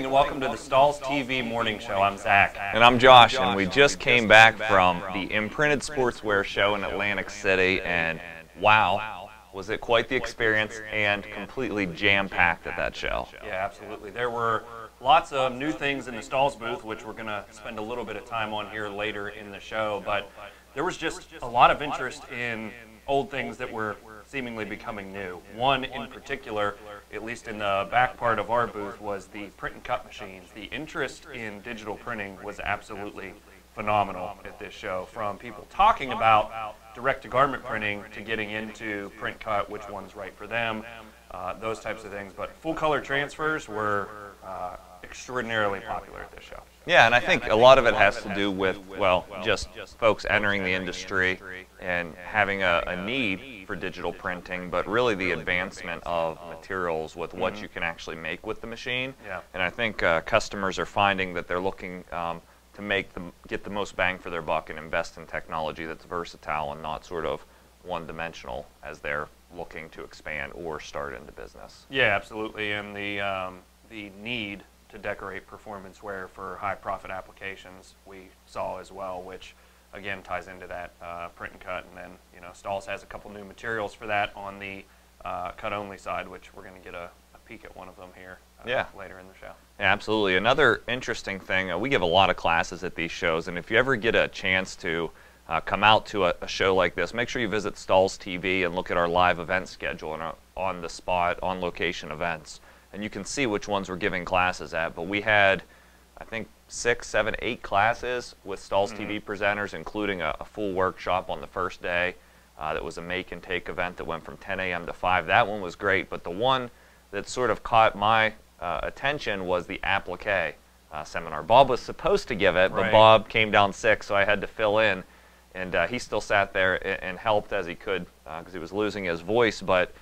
morning and welcome to the Stahls TV Morning Show. I'm Zach. And I'm Josh, and we just came back from the Imprinted Sportswear Show in Atlantic City, and wow, was it quite the experience and completely jam-packed at that show. Yeah, absolutely. There were lots of new things in the Stahls booth, which we're going to spend a little bit of time on here later in the show, but there was just a lot of interest in old things that were seemingly becoming new. One in particular, at least in the back part of our booth, was the print and cut machines. The interest in digital printing was absolutely phenomenal at this show, from people talking about direct-to-garment printing to getting into print cut, which one's right for them, uh, those types of things. But full color transfers were uh, extraordinarily popular at this show. Yeah, and I think a lot of it has to do with, well, just folks entering the industry and having a, a need for digital printing, but really the advancement of materials with what you can actually make with the machine. Yeah. And I think uh, customers are finding that they're looking um, to make them get the most bang for their buck and invest in technology that's versatile and not sort of one-dimensional as they're looking to expand or start into business. Yeah, absolutely. And the um, the need to decorate performance wear for high profit applications we saw as well, which again ties into that uh, print and cut. And then you know Stahls has a couple new materials for that on the uh, cut only side, which we're going to get a, a peek at one of them here uh, Yeah. later in the show. Yeah, absolutely. Another interesting thing, uh, we give a lot of classes at these shows, and if you ever get a chance to uh, come out to a, a show like this, make sure you visit Stahls TV and look at our live event schedule and our on the spot, on location events. And you can see which ones we're giving classes at. But we had, I think, six, seven, eight classes with Stahls TV presenters, including a, a full workshop on the first day. Uh, that was a make and take event that went from 10 a.m. to 5. That one was great, but the one that sort of caught my uh, attention was the applique uh, seminar. Bob was supposed to give it, but Right. Bob came down sick, so I had to fill in. And uh, he still sat there and, and helped as he could because he was losing his voice. But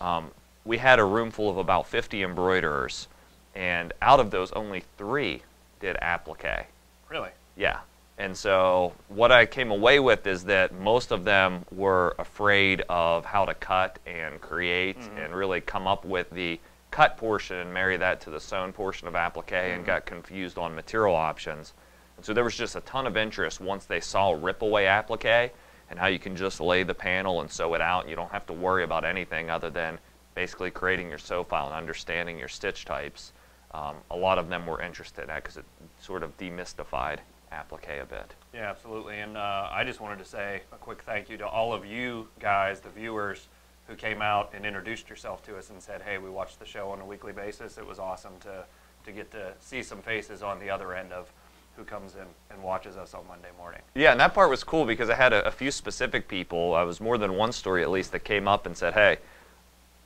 um, we had a room full of about 50 embroiderers, and out of those, only three did applique. Really? Yeah. And so what I came away with is that most of them were afraid of how to cut and create mm-hmm. and really come up with the cut portion and marry that to the sewn portion of applique and mm-hmm. got confused on material options. And so there was just a ton of interest once they saw rip away applique and how you can just lay the panel and sew it out and you don't have to worry about anything other than basically creating your sew file and understanding your stitch types. Um, a lot of them were interested in because it sort of demystified applique a bit. Yeah, absolutely. And uh, I just wanted to say a quick thank you to all of you guys, the viewers, who came out and introduced yourself to us and said, "Hey, we watch the show on a weekly basis." It was awesome to to get to see some faces on the other end of who comes in and watches us on Monday morning. Yeah, and that part was cool because I had a, a few specific people. I was more than one story at least that came up and said, "Hey,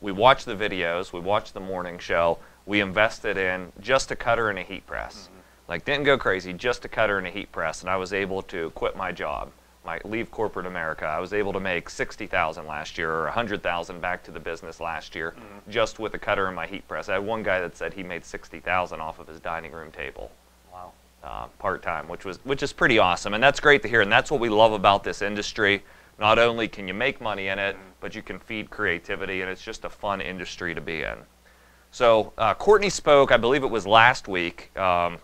we watch the videos, we watch the morning show, we invested in just a cutter and a heat press. Mm-hmm. Like didn't go crazy, just a cutter and a heat press, and I was able to quit my job, my leave corporate America. I was able to make sixty thousand last year or a hundred thousand back to the business last year, mm-hmm. just with a cutter and my heat press. I had one guy that said he made sixty thousand off of his dining room table Wow. uh, part time, which was which is pretty awesome, and that's great to hear. And that's what we love about this industry. Not only can you make money in it, mm-hmm. but you can feed creativity, and it's just a fun industry to be in. So uh, Courtney spoke, I believe it was last week, um,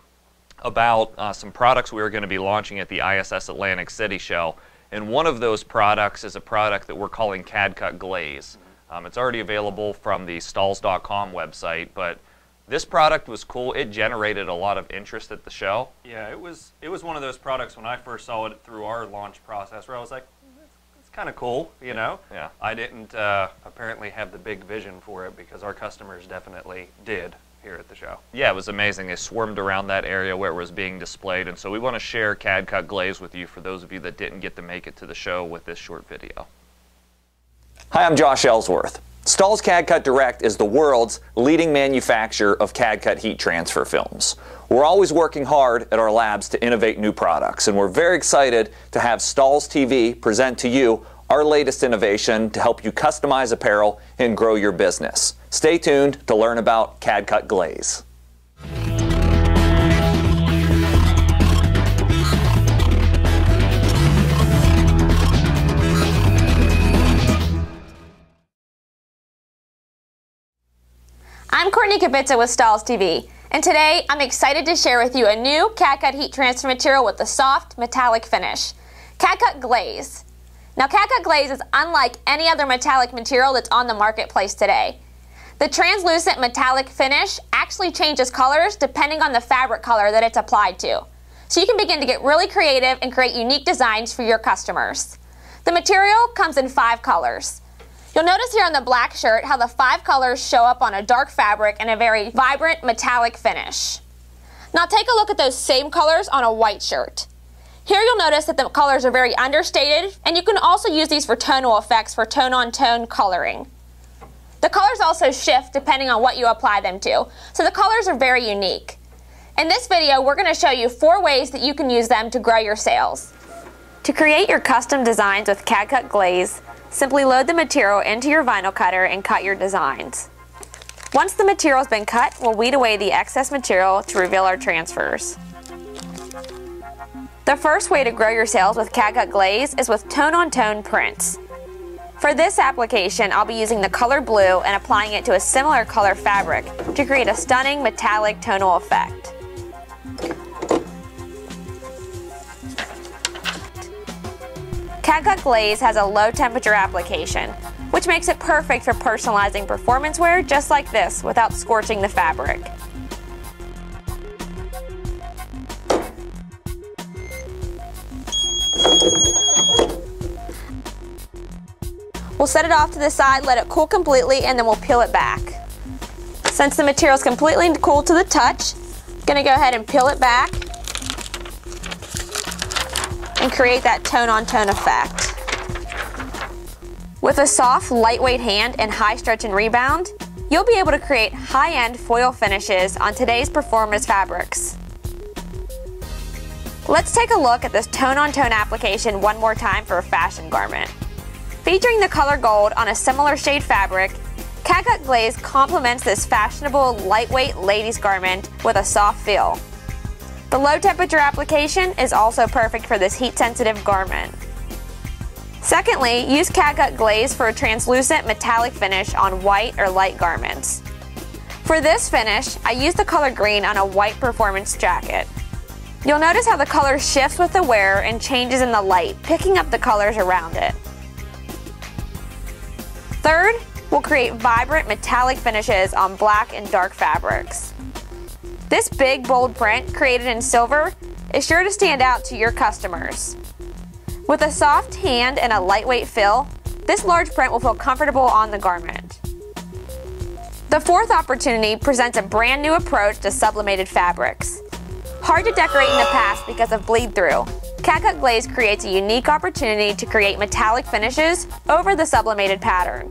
about uh, some products we were going to be launching at the ISS Atlantic City show, and one of those products is a product that we're calling CADCut Glaze. Um, it's already available from the Stahls.com website, but this product was cool. It generated a lot of interest at the show. Yeah, it was it was one of those products when I first saw it through our launch process where I was like, "It's, it's kind of cool, you know." Yeah. I didn't uh, apparently have the big vision for it because our customers definitely did here at the show. Yeah, it was amazing. They swarmed around that area where it was being displayed, and so we want to share CAD Cut Glaze with you for those of you that didn't get to make it to the show with this short video. Hi, I'm Josh Ellsworth. Stahl's CAD Cut Direct is the world's leading manufacturer of CAD Cut heat transfer films. We're always working hard at our labs to innovate new products, and we're very excited to have Stahl's TV present to you our latest innovation to help you customize apparel and grow your business. Stay tuned to learn about CAD Cut Glaze. I'm Courtney Kapitza with Stahls TV. and today I'm excited to share with you a new CAD-CUT heat transfer material with a soft metallic finish, CAD-CUT Glaze. Now CAD-CUT Glaze is unlike any other metallic material that's on the marketplace today. The translucent metallic finish actually changes colors depending on the fabric color that it's applied to. So you can begin to get really creative and create unique designs for your customers. The material comes in five colors. You'll notice here on the black shirt how the five colors show up on a dark fabric and a very vibrant metallic finish. Now take a look at those same colors on a white shirt. Here you'll notice that the colors are very understated and you can also use these for tonal effects for tone-on-tone -tone coloring. The colors also shift depending on what you apply them to, so the colors are very unique. In this video, we're going to show you four ways that you can use them to grow your sales. To create your custom designs with CAD-CUT Glaze, simply load the material into your vinyl cutter and cut your designs. Once the material has been cut, we'll weed away the excess material to reveal our transfers. The first way to grow your sales with CAD-CUT Glaze is with tone-on-tone -tone prints. For this application, I'll be using the color blue and applying it to a similar color fabric to create a stunning metallic tonal effect. CAD-CUT Glaze has a low temperature application, which makes it perfect for personalizing performance wear just like this without scorching the fabric. We'll set it off to the side, let it cool completely, and then we'll peel it back. Since the material is completely cool to the touch, I'm gonna go ahead and peel it back and create that tone-on-tone -tone effect. With a soft, lightweight hand and high stretch and rebound, you'll be able to create high-end foil finishes on today's performance fabrics. Let's take a look at this tone-on-tone -tone application one more time for a fashion garment. Featuring the color gold on a similar shade fabric, CAD-CUT Glaze complements this fashionable, lightweight ladies garment with a soft feel. The low temperature application is also perfect for this heat-sensitive garment. Secondly, use CAD-CUT Glaze for a translucent metallic finish on white or light garments. For this finish, I used the color green on a white performance jacket. You'll notice how the color shifts with the wearer and changes in the light, picking up the colors around it. Third, we'll create vibrant metallic finishes on black and dark fabrics. This big, bold print, created in silver, is sure to stand out to your customers. With a soft hand and a lightweight fill, this large print will feel comfortable on the garment. The fourth opportunity presents a brand new approach to sublimated fabrics. Hard to decorate in the past because of bleed through, CAD-CUT Glaze creates a unique opportunity to create metallic finishes over the sublimated pattern.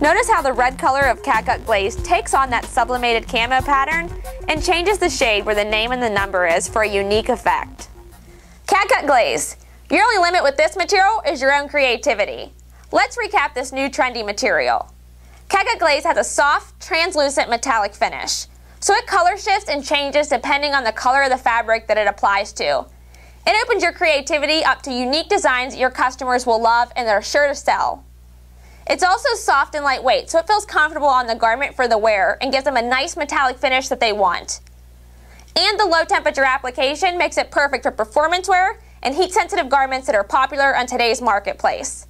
Notice how the red color of CAD-CUT Glaze takes on that sublimated camo pattern and changes the shade where the name and the number is for a unique effect. CAD-CUT Glaze. Your only limit with this material is your own creativity. Let's recap this new trendy material. CAD-CUT Glaze has a soft, translucent metallic finish, so it color shifts and changes depending on the color of the fabric that it applies to. It opens your creativity up to unique designs your customers will love and they're sure to sell. It's also soft and lightweight, so it feels comfortable on the garment for the wearer and gives them a nice metallic finish that they want. And the low temperature application makes it perfect for performance wear and heat sensitive garments that are popular on today's marketplace.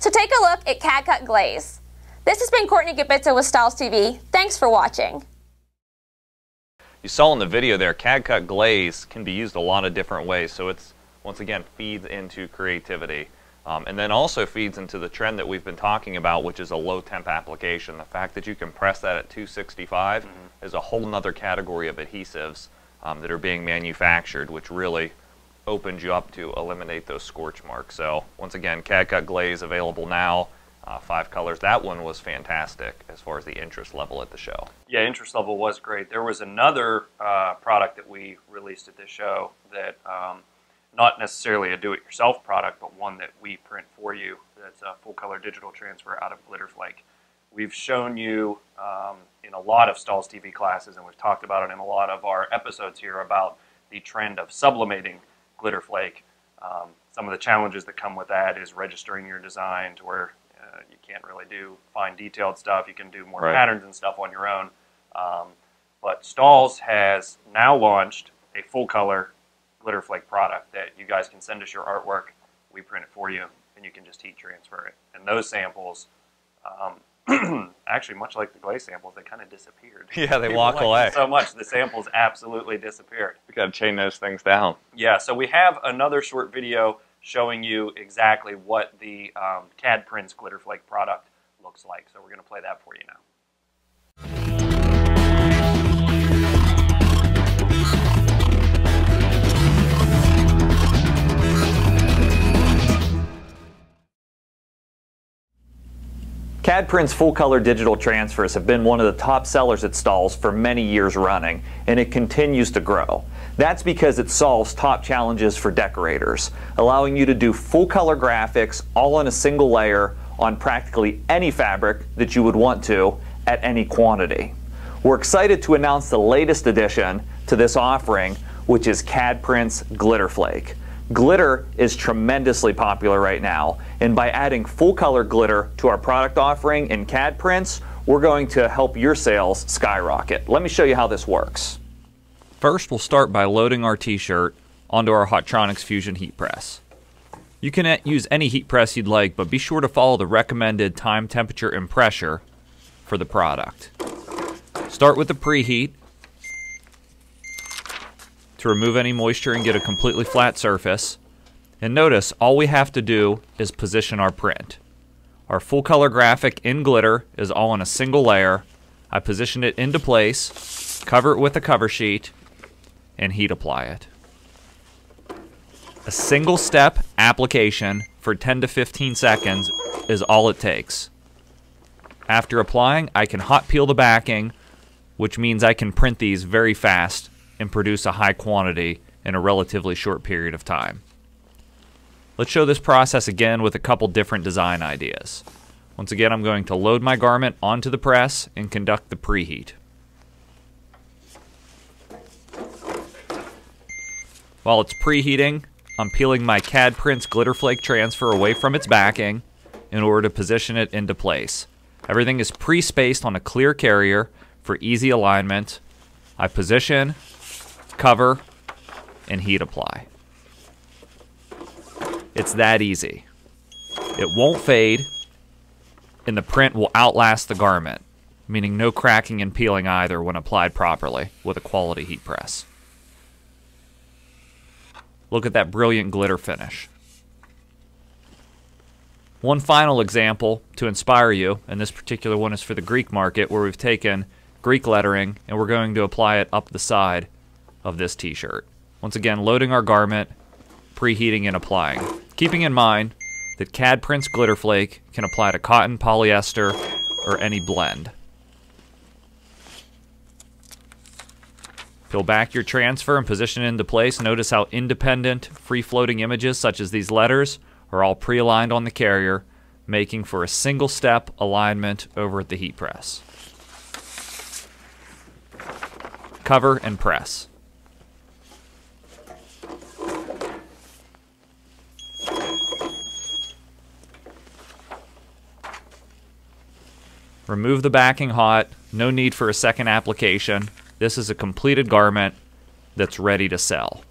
So take a look at CAD-CUT Glaze. This has been Courtney Gabitza with Stahls TV. Thanks for watching. You saw in the video there, CAD-CUT glaze can be used a lot of different ways. So it's, once again, feeds into creativity. Um, and then also feeds into the trend that we've been talking about, which is a low temp application. The fact that you can press that at 265 mm -hmm. is a whole nother category of adhesives um, that are being manufactured, which really opens you up to eliminate those scorch marks. So once again, CAD-CUT glaze available now uh, five colors. That one was fantastic as far as the interest level at the show. Yeah, interest level was great. There was another uh, product that we released at this show that, um, not necessarily a do-it-yourself product, but one that we print for you. That's a full-color digital transfer out of Glitterflake. We've shown you um, in a lot of Stahls TV classes, and we've talked about it in a lot of our episodes here about the trend of sublimating Glitterflake. Um, some of the challenges that come with that is registering your design to where you can't really do fine detailed stuff. You can do more right. patterns and stuff on your own. Um, But Stahls has now launched a full color glitter flake product that you guys can send us your artwork. We print it for you, and you can just heat transfer it. And those samples, um, actually, much like the glaze samples, they kind of disappeared. Yeah, they People walk away. so much. The samples absolutely disappeared. We got to chain those things down. Yeah, so we have another short video showing you exactly what the um, CAD Prints Glitter Flake product looks like. So we're going to play that for you now. CAD Print's full color digital transfers have been one of the top sellers at Stahls for many years running, and it continues to grow. That's because it solves top challenges for decorators, allowing you to do full color graphics all in a single layer on practically any fabric that you would want to at any quantity. We're excited to announce the latest addition to this offering, which is CAD Print's Glitter Flake. Glitter is tremendously popular right now, and by adding full color glitter to our product offering in CAD prints, we're going to help your sales skyrocket. Let me show you how this works. First, we'll start by loading our t-shirt onto our Hotronix Fusion heat press. You can use any heat press you'd like, but be sure to follow the recommended time, temperature, and pressure for the product. Start with the preheat to remove any moisture and get a completely flat surface. And notice, all we have to do is position our print. Our full color graphic in glitter is all in a single layer. I position it into place, cover it with a cover sheet, and heat apply it. A single step application for 10 to 15 seconds is all it takes. After applying, I can hot peel the backing, which means I can print these very fast and produce a high quantity in a relatively short period of time. Let's show this process again with a couple different design ideas. Once again, I'm going to load my garment onto the press and conduct the preheat. While it's preheating, I'm peeling my CAD Prints Glitter Flake transfer away from its backing in order to position it into place. Everything is pre-spaced on a clear carrier for easy alignment. I position, cover, and heat apply. It's that easy. It won't fade, and the print will outlast the garment, meaning no cracking and peeling either when applied properly with a quality heat press. Look at that brilliant glitter finish. One final example to inspire you, and this particular one is for the Greek market, where we've taken Greek lettering and we're going to apply it up the side of this t-shirt. Once again, loading our garment, preheating and applying. Keeping in mind that CAD Prints Glitter Flake can apply to cotton, polyester, or any blend. Peel back your transfer and position it into place. Notice how independent, free-floating images such as these letters are all pre-aligned on the carrier, making for a single step alignment over at the heat press. Cover and press. Remove the backing hot. No need for a second application. This is a completed garment that's ready to sell.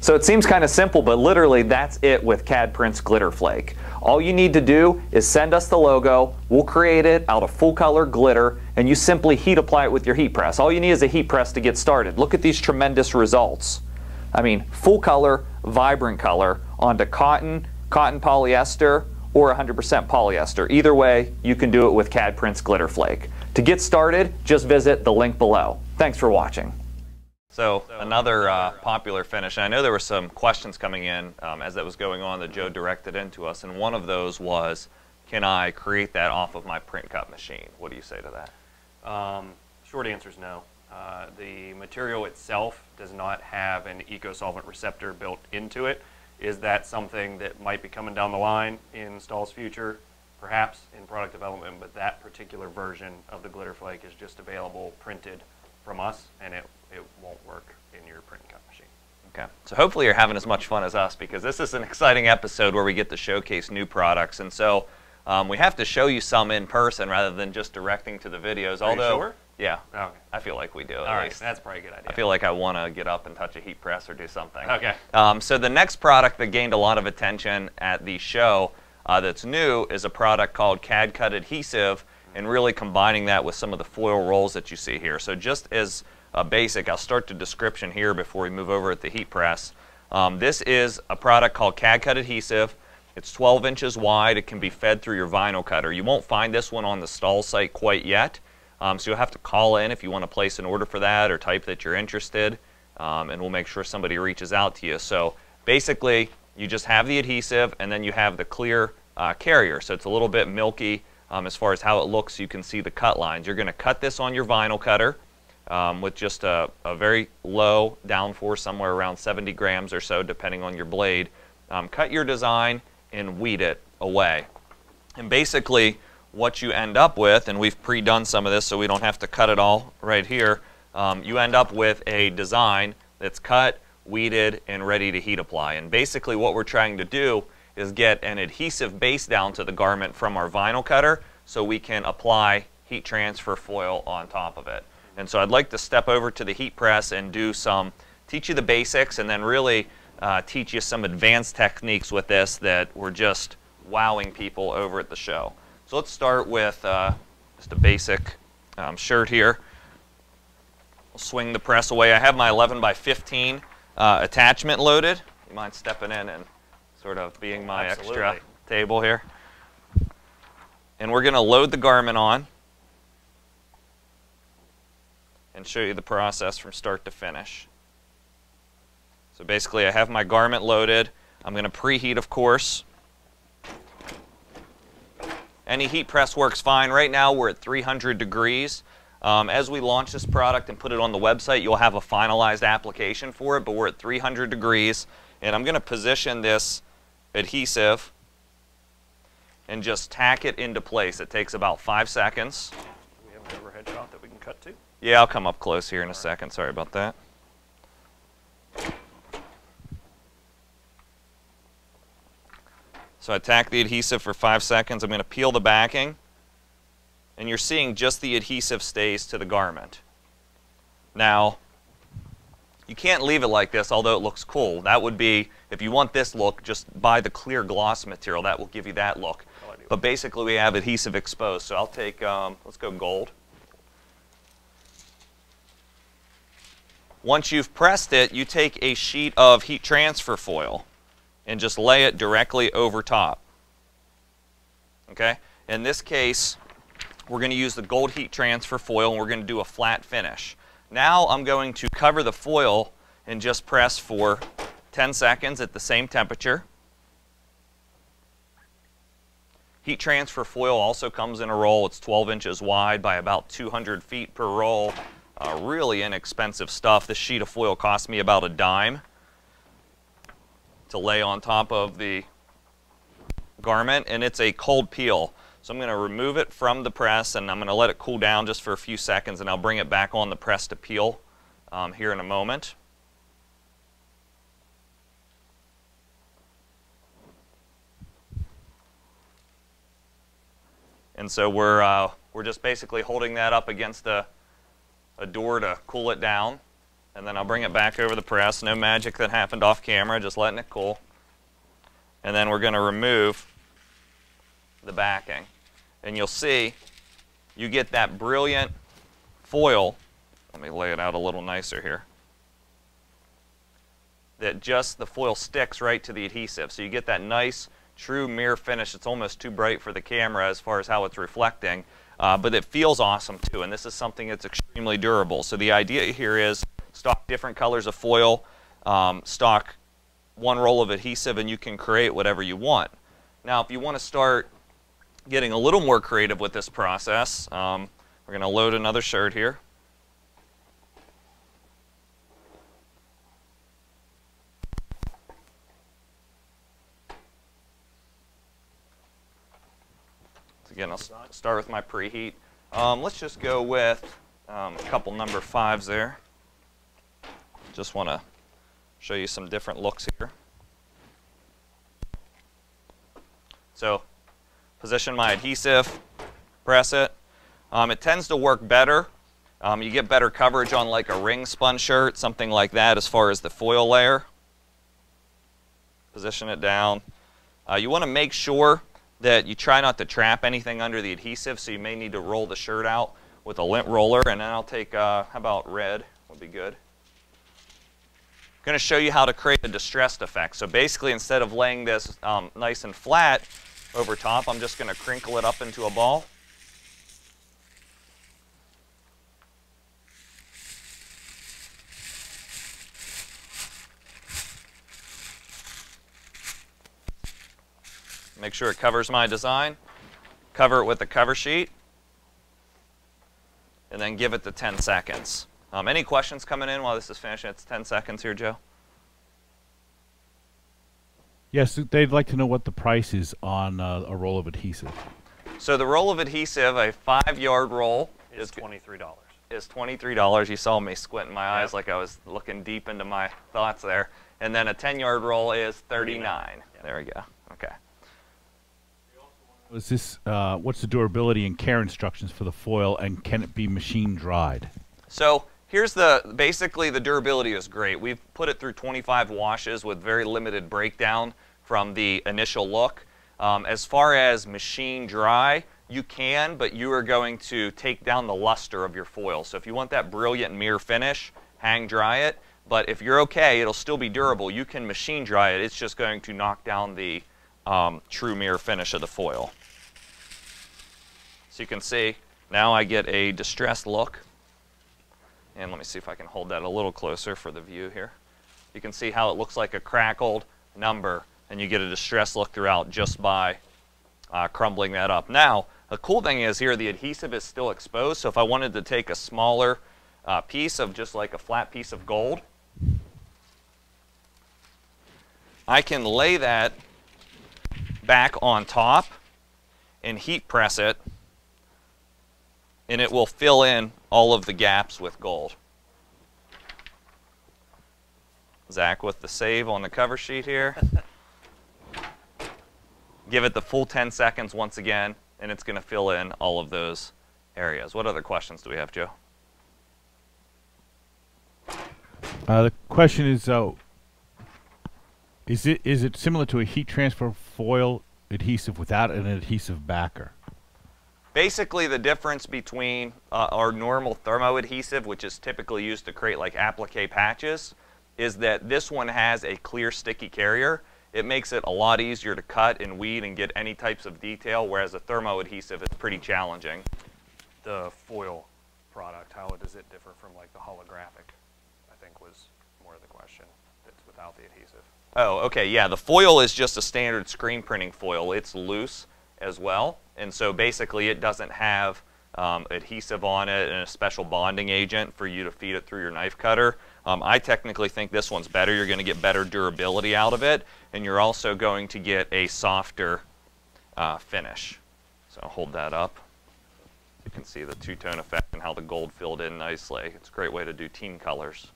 So it seems kind of simple, but literally that's it with CAD Prints Glitter Flake. All you need to do is send us the logo, we'll create it out of full color glitter, and you simply heat apply it with your heat press. All you need is a heat press to get started. Look at these tremendous results. I mean, full color, vibrant color onto cotton, cotton polyester, or 100% polyester. Either way, you can do it with CAD Prints Glitter Flake. To get started, just visit the link below. Thanks for watching. So another uh, popular finish, and I know there were some questions coming in um, as that was going on that Joe directed into us, and one of those was, can I create that off of my print cut machine? What do you say to that? Um, short answer is no. Uh, the material itself does not have an eco-solvent receptor built into it. Is that something that might be coming down the line in Stahl's future? Perhaps in product development, but that particular version of the glitter flake is just available printed from us, and it, it won't work in your print cut machine. Okay. So hopefully you're having as much fun as us because this is an exciting episode where we get to showcase new products. And so Um, we have to show you some in person rather than just directing to the videos. Although, sure? Yeah, Okay. I feel like we do. At All right, least. that's probably a good idea. I feel like I want to get up and touch a heat press or do something. Okay. Um, so the next product that gained a lot of attention at the show uh, that's new is a product called CAD Cut Adhesive, and really combining that with some of the foil rolls that you see here. So just as a basic, I'll start the description here before we move over at the heat press. Um, this is a product called CAD Cut Adhesive. It's 12 inches wide. It can be fed through your vinyl cutter. You won't find this one on the stall site quite yet. Um, so you'll have to call in if you want to place an order for that or type that you're interested, um, and we'll make sure somebody reaches out to you. So basically, you just have the adhesive, and then you have the clear uh, carrier. So it's a little bit milky um, as far as how it looks. You can see the cut lines. You're going to cut this on your vinyl cutter um, with just a, a very low downforce, somewhere around 70 grams or so, depending on your blade. Um, cut your design and weed it away. And basically, what you end up with, and we've pre-done some of this so we don't have to cut it all right here, um, you end up with a design that's cut, weeded, and ready to heat apply. And basically what we're trying to do is get an adhesive base down to the garment from our vinyl cutter so we can apply heat transfer foil on top of it. And so I'd like to step over to the heat press and do some, teach you the basics and then really uh, teach you some advanced techniques with this that were just wowing people over at the show. So let's start with uh, just a basic um, shirt here. I'll swing the press away. I have my 11 by 15 uh, attachment loaded. You mind stepping in and sort of being my extra table here? And we're going to load the garment on and show you the process from start to finish. So basically I have my garment loaded. I'm going to preheat, of course. Any heat press works fine. Right now we're at 300 degrees. Um, as we launch this product and put it on the website, you'll have a finalized application for it, but we're at 300 degrees. And I'm going to position this adhesive and just tack it into place. It takes about five seconds. we have an overhead shot that we can cut to. Yeah, I'll come up close here in a second. Sorry about that. So I tack the adhesive for five seconds. I'm going to peel the backing. And you're seeing just the adhesive stays to the garment. Now, you can't leave it like this, although it looks cool. That would be, if you want this look, just buy the clear gloss material. That will give you that look. But basically, we have adhesive exposed. So I'll take, um, let's go gold. Once you've pressed it, you take a sheet of heat transfer foil and just lay it directly over top. Okay? In this case, we're going to use the gold heat transfer foil and we're going to do a flat finish. Now I'm going to cover the foil and just press for 10 seconds at the same temperature. Heat transfer foil also comes in a roll. It's 12 inches wide by about 200 feet per roll. Uh, really inexpensive stuff. This sheet of foil cost me about a dime to lay on top of the garment, and it's a cold peel. So I'm going to remove it from the press, and I'm going to let it cool down just for a few seconds, and I'll bring it back on the press to peel um, here in a moment. And so we're, uh, we're just basically holding that up against a, a door to cool it down. And then I'll bring it back over the press. No magic that happened off camera, just letting it cool. And then we're going to remove the backing. And you'll see you get that brilliant foil. Let me lay it out a little nicer here. That just the foil sticks right to the adhesive. So you get that nice, true mirror finish. It's almost too bright for the camera as far as how it's reflecting. Uh, but it feels awesome too, and this is something that's extremely durable. So the idea here is stock different colors of foil, um, stock one roll of adhesive, and you can create whatever you want. Now, if you want to start getting a little more creative with this process, um, we're going to load another shirt here. So again, I'll start with my preheat. Um, let's just go with um, a couple number fives there. Just want to show you some different looks here. So position my adhesive, press it. Um, it tends to work better. Um, you get better coverage on like a ring spun shirt, something like that as far as the foil layer. Position it down. Uh, you want to make sure that you try not to trap anything under the adhesive, so you may need to roll the shirt out with a lint roller. And then I'll take, uh, how about red would be good. Going to show you how to create a distressed effect. So basically, instead of laying this um, nice and flat over top, I'm just going to crinkle it up into a ball. Make sure it covers my design. Cover it with the cover sheet. And then give it the 10 seconds. Um, any questions coming in while this is finishing? It's 10 seconds here, Joe. Yes, they'd like to know what the price is on uh, a roll of adhesive. So the roll of adhesive, a five-yard roll, Is is twenty-three dollars. is $23. You saw me squinting my eyes Yep. like I was looking deep into my thoughts there. And then a 10-yard roll is 39. Yep. There we go. Okay. Is this uh, what's the durability and care instructions for the foil, and can it be machine dried? So here's the basically the durability is great. We've put it through 25 washes with very limited breakdown from the initial look. Um, as far as machine dry, you can, but you are going to take down the luster of your foil. So if you want that brilliant mirror finish, hang dry it. But if you're okay, it'll still be durable. You can machine dry it. It's just going to knock down the um, true mirror finish of the foil. So you can see now I get a distressed look. And let me see if I can hold that a little closer for the view here. You can see how it looks like a crackled number, and you get a distressed look throughout just by uh, crumbling that up. Now, the cool thing is here, the adhesive is still exposed, so if I wanted to take a smaller uh, piece of just like a flat piece of gold, I can lay that back on top and heat press it and it will fill in all of the gaps with gold. Zach with the save on the cover sheet here. Give it the full 10 seconds once again, and it's going to fill in all of those areas. What other questions do we have, Joe? Uh, the question is, uh, is it is it similar to a heat transfer foil adhesive without an adhesive backer? Basically, the difference between uh, our normal thermo adhesive, which is typically used to create like applique patches, is that this one has a clear sticky carrier. It makes it a lot easier to cut and weed and get any types of detail, whereas a thermo adhesive is pretty challenging. The foil product, how does it differ from like the holographic? I think was more of the question. That's without the adhesive. Oh, okay, yeah. The foil is just a standard screen printing foil. It's loose as well, and so basically it doesn't have um, adhesive on it and a special bonding agent for you to feed it through your knife cutter. Um, I technically think this one's better. You're going to get better durability out of it, and you're also going to get a softer uh, finish. So I'll hold that up. You can see the two-tone effect and how the gold filled in nicely. It's a great way to do team colors.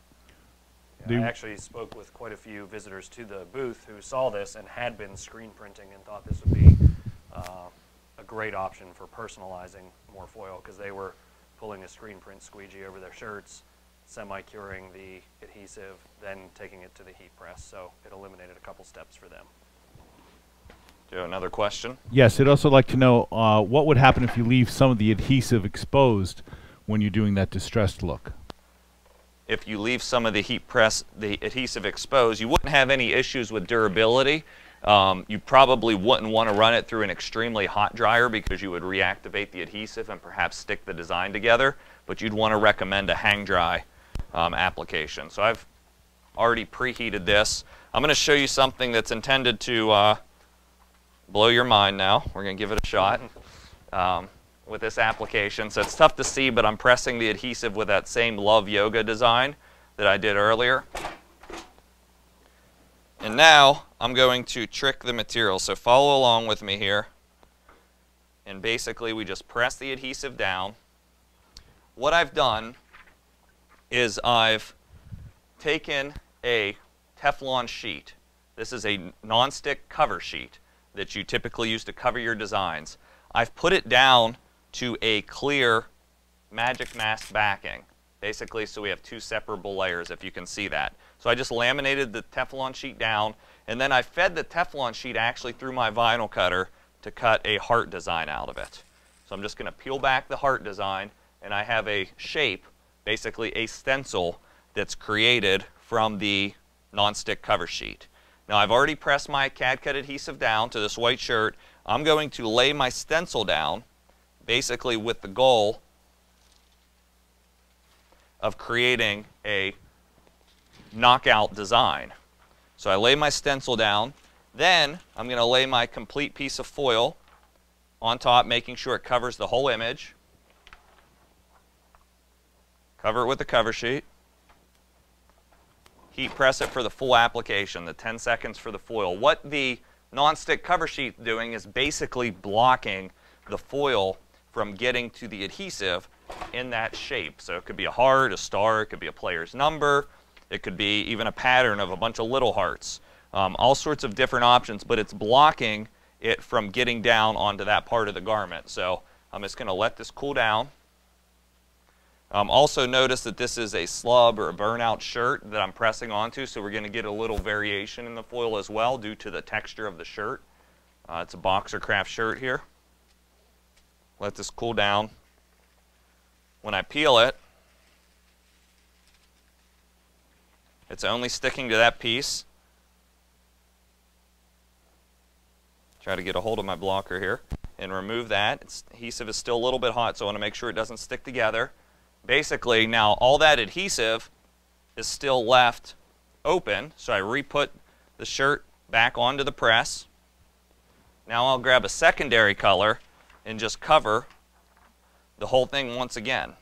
Yeah, I actually spoke with quite a few visitors to the booth who saw this and had been screen printing and thought this would be a great option for personalizing more foil because they were pulling a screen print squeegee over their shirts, semi-curing the adhesive, then taking it to the heat press. So it eliminated a couple steps for them. Joe, another question? Yes, I'd also like to know uh, what would happen if you leave some of the adhesive exposed when you're doing that distressed look. if you leave some of the heat press, the adhesive exposed, you wouldn't have any issues with durability. Um, you probably wouldn't want to run it through an extremely hot dryer because you would reactivate the adhesive and perhaps stick the design together, but you'd want to recommend a hang dry um, application. So I've already preheated this. I'm going to show you something that's intended to uh, blow your mind now. We're going to give it a shot um, with this application. So it's tough to see, but I'm pressing the adhesive with that same Love Yoga design that I did earlier. And now I'm going to trick the material. So follow along with me here. And basically we just press the adhesive down. What I've done is I've taken a Teflon sheet. This is a non-stick cover sheet that you typically use to cover your designs. I've put it down to a clear magic mask backing, basically so we have two separable layers if you can see that. So I just laminated the Teflon sheet down and then I fed the Teflon sheet actually through my vinyl cutter to cut a heart design out of it. So I'm just going to peel back the heart design and I have a shape, basically a stencil that's created from the non-stick cover sheet. Now I've already pressed my CAD cut adhesive down to this white shirt. I'm going to lay my stencil down basically with the goal of creating a knockout design. So I lay my stencil down. Then I'm going to lay my complete piece of foil on top, making sure it covers the whole image. Cover it with the cover sheet. Heat press it for the full application, the 10 seconds for the foil. What the non-stick cover sheet doing is basically blocking the foil from getting to the adhesive in that shape. So it could be a heart, a star, it could be a player's number, it could be even a pattern of a bunch of little hearts. Um, all sorts of different options, but it's blocking it from getting down onto that part of the garment. So I'm just going to let this cool down. Um, also notice that this is a slub or a burnout shirt that I'm pressing onto, so we're going to get a little variation in the foil as well due to the texture of the shirt. Uh, it's a Boxercraft shirt here. Let this cool down. When I peel it, it's only sticking to that piece. Try to get a hold of my blocker here and remove that. Its adhesive is still a little bit hot, so I want to make sure it doesn't stick together basically now all that adhesive is still left open. So I re-put the shirt back onto the press. Now I'll grab a secondary color and just cover the whole thing once again.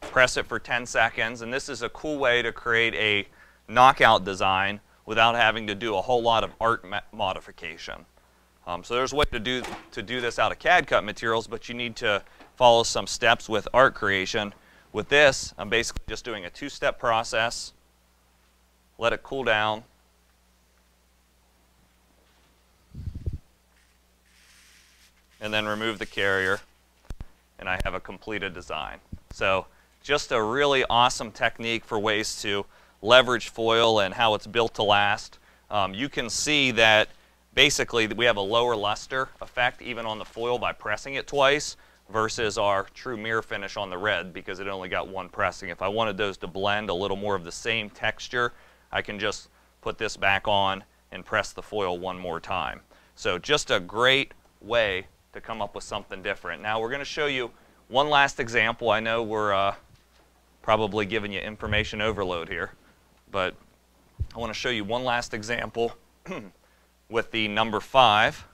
Press it for 10 seconds, and this is a cool way to create a knockout design without having to do a whole lot of art modification. Um, so there's a way to do, to do this out of CAD cut materials, but you need to follow some steps with art creation. With this, I'm basically just doing a two-step process. Let it cool down. And then remove the carrier. And I have a completed design. So just a really awesome technique for ways to leverage foil and how it's built to last. Um, you can see that basically we have a lower luster effect even on the foil by pressing it twice versus our true mirror finish on the red because it only got one pressing. If I wanted those to blend a little more of the same texture, I can just put this back on and press the foil one more time. So just a great way to come up with something different. Now we're going to show you one last example. I know we're uh, probably giving you information overload here, but I want to show you one last example with the number 5.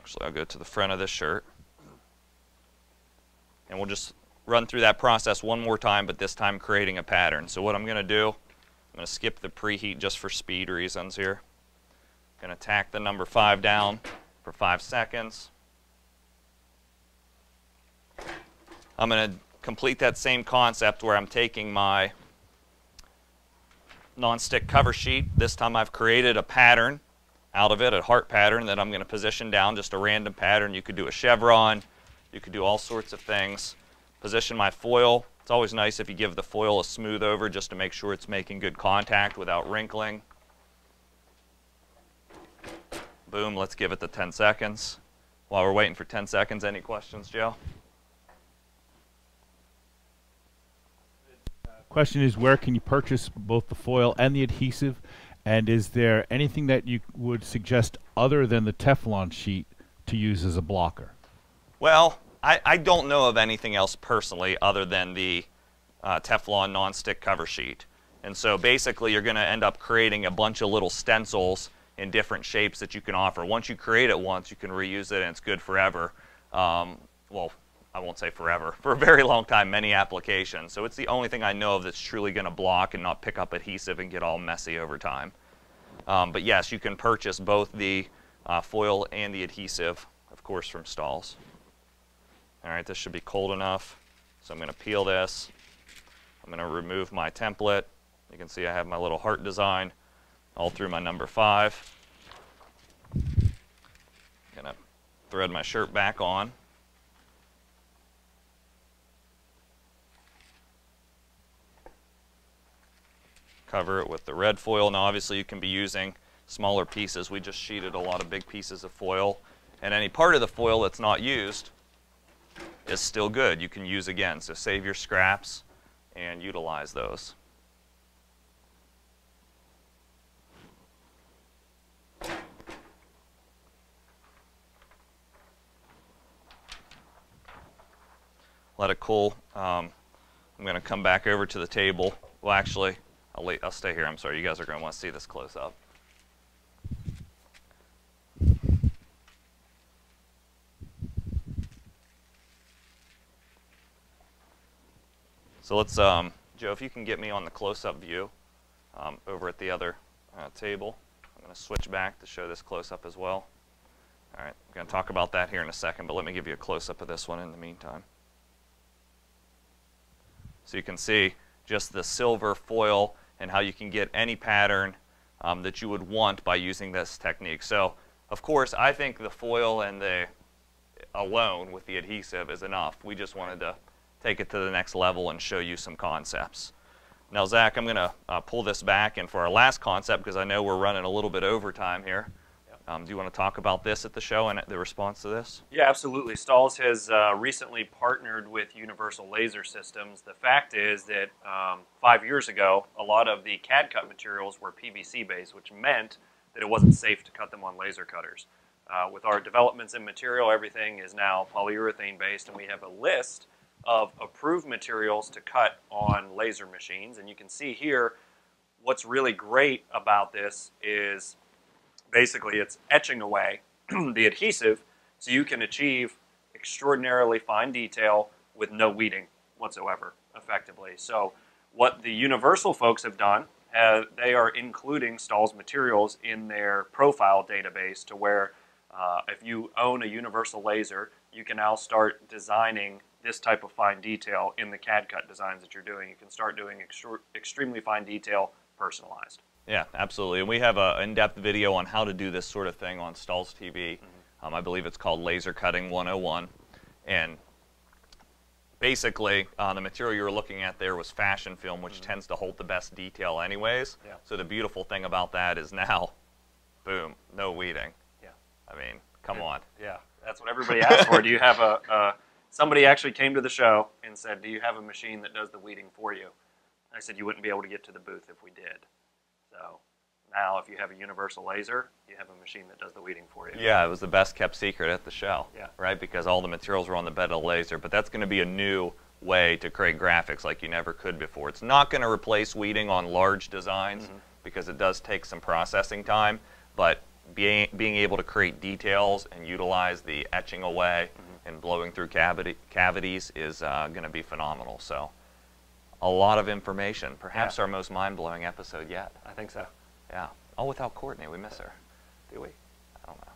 Actually, I'll go to the front of this shirt. And we'll just run through that process one more time, but this time creating a pattern. So what I'm going to do, I'm going to skip the preheat just for speed reasons here. Going to tack the number 5 down for 5 seconds. I'm going to complete that same concept where I'm taking my non-stick cover sheet. This time I've created a pattern out of it, a heart pattern that I'm going to position down, just a random pattern. You could do a chevron. You could do all sorts of things. Position my foil. It's always nice if you give the foil a smooth over just to make sure it's making good contact without wrinkling. Boom, let's give it the 10 seconds. While we're waiting for 10 seconds, any questions, Joe? Question is, where can you purchase both the foil and the adhesive? And is there anything that you would suggest other than the Teflon sheet to use as a blocker? Well, I, I don't know of anything else personally other than the uh, Teflon non-stick cover sheet. And so basically you're going to end up creating a bunch of little stencils in different shapes that you can offer. Once you create it once, you can reuse it and it's good forever. Um, well, I won't say forever, for a very long time, many applications. So it's the only thing I know of that's truly going to block and not pick up adhesive and get all messy over time. Um, but yes, you can purchase both the uh, foil and the adhesive, of course, from Stahls. All right, this should be cold enough. So I'm going to peel this. I'm going to remove my template. You can see I have my little heart design all through my number five. Gonna thread my shirt back on. Cover it with the red foil. Now obviously you can be using smaller pieces. We just sheeted a lot of big pieces of foil. And any part of the foil that's not used is still good. You can use again. So save your scraps and utilize those. Let it cool. Um, I'm going to come back over to the table. Well, actually, I'll, I'll stay here. I'm sorry. You guys are going to want to see this close up. So let's, um, Joe, if you can get me on the close-up view um, over at the other uh, table. I'm going to switch back to show this close-up as well. All right, I'm going to talk about that here in a second, but let me give you a close-up of this one in the meantime. So you can see just the silver foil and how you can get any pattern um, that you would want by using this technique. So, of course, I think the foil and the alone with the adhesive is enough. We just wanted to take it to the next level and show you some concepts. Now, Zach, I'm going to uh, pull this back, and for our last concept, because I know we're running a little bit over time here, um, do you want to talk about this at the show and the response to this? Yeah, absolutely. Stahls has uh, recently partnered with Universal Laser Systems. The fact is that um, five years ago, a lot of the CAD cut materials were PVC based, which meant that it wasn't safe to cut them on laser cutters. Uh, with our developments in material, everything is now polyurethane based, and we have a list of approved materials to cut on laser machines. And you can see here what's really great about this is basically it's etching away the adhesive so you can achieve extraordinarily fine detail with no weeding whatsoever effectively. So what the Universal folks have done, uh, they are including Stahl's materials in their profile database to where uh, if you own a Universal laser, you can now start designing this type of fine detail in the CAD cut designs that you're doing. You can start doing extremely fine detail personalized. Yeah, absolutely. And we have an in-depth video on how to do this sort of thing on Stahls TV. Mm-hmm. Um, I believe it's called Laser Cutting 101. And basically, uh, the material you were looking at there was fashion film, which mm-hmm. tends to hold the best detail anyways. Yeah. So the beautiful thing about that is now, boom, no weeding. Yeah. I mean, come on. Yeah, that's what everybody asks for. Do you have a, a somebody actually came to the show and said, "Do you have a machine that does the weeding for you?" I said, "You wouldn't be able to get to the booth if we did." So now, if you have a universal laser, you have a machine that does the weeding for you. Yeah, it was the best kept secret at the show. Yeah. Right, because all the materials were on the bed of the laser. But that's going to be a new way to create graphics like you never could before. It's not going to replace weeding on large designs mm -hmm. because it does take some processing time, but being, being able to create details and utilize the etching away mm -hmm. and blowing through cavity, cavities is uh, going to be phenomenal. So a lot of information, perhaps yeah. our most mind-blowing episode yet. I think so. Yeah. All without Courtney. We miss her. Do we? I don't know.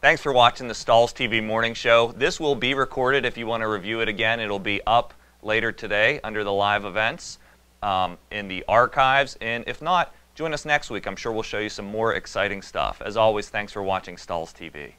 Thanks for watching the Stahls TV Morning Show. This will be recorded if you want to review it again. It'll be up later today under the live events um, in the archives. And if not, join us next week. I'm sure we'll show you some more exciting stuff. As always, thanks for watching Stahls TV.